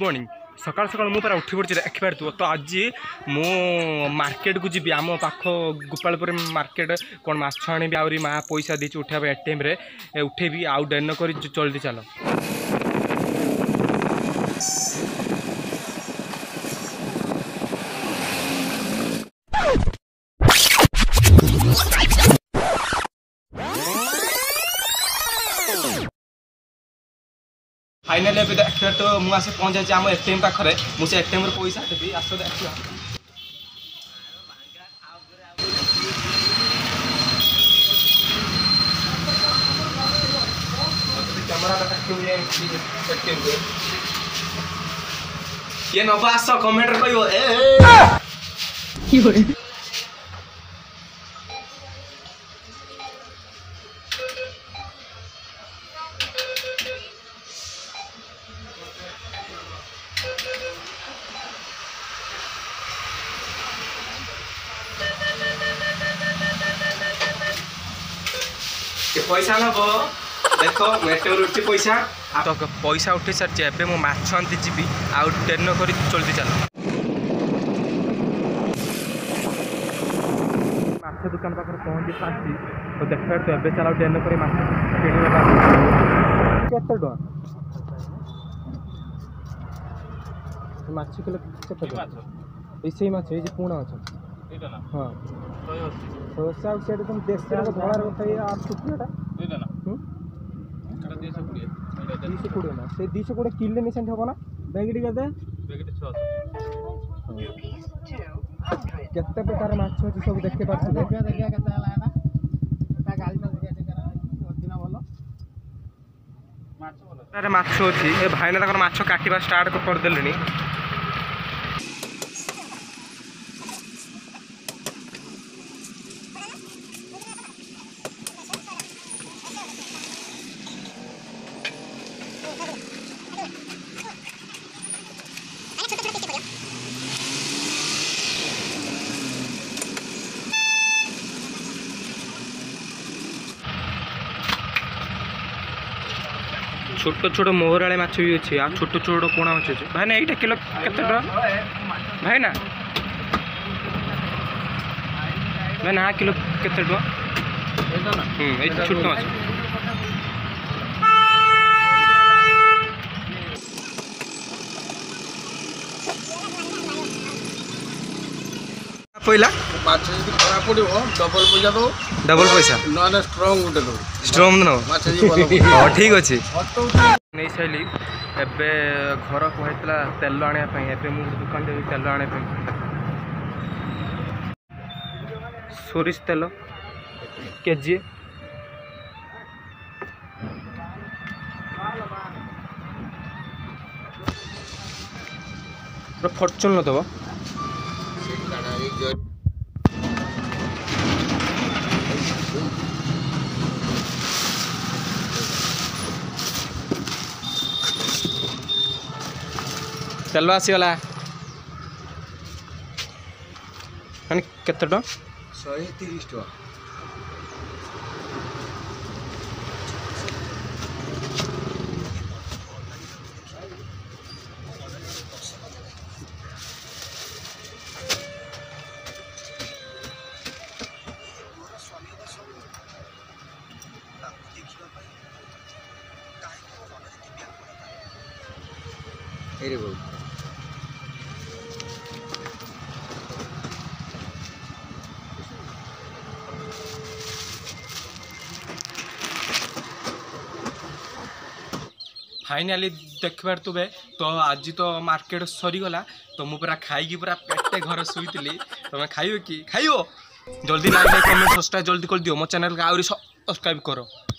ପର୍ବଣୀ ସକାଳୁ ସକାଳୁ ମୁଁ ପୁରା ଉଠି ପଡ଼ୁଛି ଦେଖିପାରୁଥିବ ତ ଆଜି ମୁଁ ମାର୍କେଟକୁ ଯିବି ଆମ ପାଖ ଗୋପାଳପୁର ମାର୍କେଟ କ'ଣ ମାଛ ଆଣିବି ଆହୁରି ମା ପଇସା ଦେଇଛି ଉଠେଇବା ପାଇଁ ଏଟିଏମ୍ରେ ଉଠେଇବି ଆଉ ଡେନ କରି ଜଲ୍ଦି ଚାଲ ଫାଇନାଲ୍ ଏବେ ଆକ୍ଚୁଆଲି ତ ମୁଁ ଆସି ପହଞ୍ଚାଇଛି ଆମ ଏ ଟି ଏମ୍ ପାଖରେ ମୁଁ ସେ ଏଟିଏମ୍ରୁ ପଇସା ଦେବି ଆସ ଦେଖିବା କିଏ ନେବ ଆସ କମେଣ୍ଟରେ କହିବ ଏ পয়সা নেব দেখ মেটের উঠছে পয়সা তো পয়সা উঠে সারিছে এবে মু মাছ আনতে যাবি আউ ট্রেন করে চলতে চাল মাছ দোকান পাখে পৌঁছে সারছি তো দেখা তো এবার চাল ট্রেন করে মাছ কিনে কত টাকা মাছ কিলো কত টাকা এই সেই মাছ এই যে পোনা মাছ হ্যাঁ সমস্যা হচ্ছে এরকম দেখছে ধরার কথা আর শুকনোটা দুইশো কুড়ি না সেই দুইশো কুড়ি কিনলে নিছেন হবো না ব্যাগটি কাতে কেতে প্রকার মাছ হচ্ছে সব দেখতে পাচ্ছি ମାଛ ଅଛି ଏ ভাইনা তখন মাছ কাটিবা স্টার্ট କରିଦେଲେଣି ଛୋଟ ଛୋଟ ମୋହରାଳି ମାଛ ବି ଅଛି ଆଉ ଛୋଟ ଛୋଟ ପୋଣା ମାଛ ଅଛି ଭାଇନା ଏଇଟା କିଲୋ କେତେ ଟଙ୍କା ଭାଇନା ଭାଇନା କିଲୋ କେତେ ଟଙ୍କା ହୁଁ ଏଇ ଛୋଟ ମାଛ ପଇଲା ମାଛ ଯଦି ଖରାପ ପଡ଼ିବ ଡବଲ ପଇସା ଦେବ ଡବଲ ପଇସା ନହେଲେ ଷ୍ଟ୍ରଙ୍ଗ ଗୋଟେ ଦେବ ଷ୍ଟ୍ରଙ୍ଗ ଦେବ ମାଛ ହଁ ଠିକ୍ ଅଛି ନେଇସାରିଲି ଏବେ ଘର କୁହାଇଥିଲା ତେଲ ଆଣିବା ପାଇଁ ଏବେ ମୁଁ ଦୋକାନ ଦେବି ତେଲ ଆଣିବା ପାଇଁ ସୋରିଷ ତେଲ କେଜି ପୁରା ଫର୍ଚୁନ୍ ଦେବ good. Telo asih olah. Kan ketrdo? Soalnya tiga এরকম ফাইনালি ଦେଖିପାରୁଥିବେ ତ ଆଜି ତ ମାର୍କେଟ ସରିଗଲା ତ ମୁଁ ପୁରା ଖାଇକି ପୁରା ପେଟେ ଘରେ ଶୋଇଥିଲି ତମେ ଖାଇବ କି ଖାଇବ ଜଲ୍ଦି ଲାଇକ୍ କମେଣ୍ଟ ସବସ୍କ୍ରାଇବ୍ ଜଲ୍ଦି କରିଦିଅ ମୋ ଚ୍ୟାନେଲ୍କୁ ଆହୁରି ସବସ୍କ୍ରାଇବ୍ କର